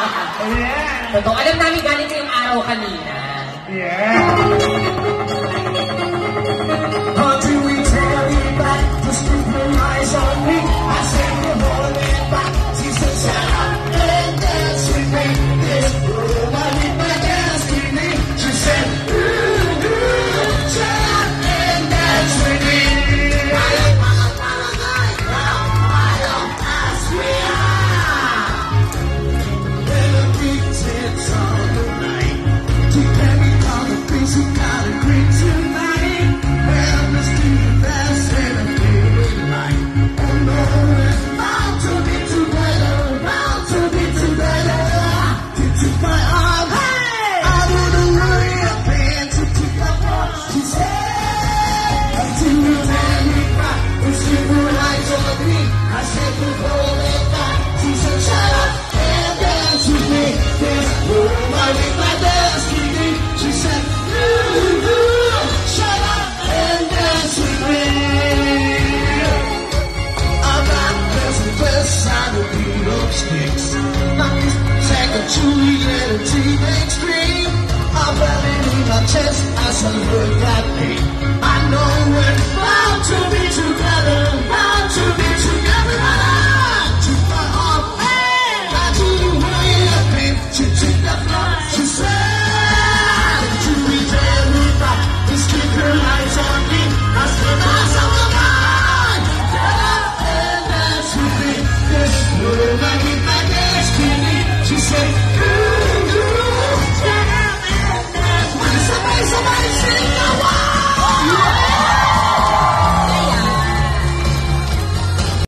Yeah. Totoo, alam namin galing kayong araw kanina. Yeah. sticks.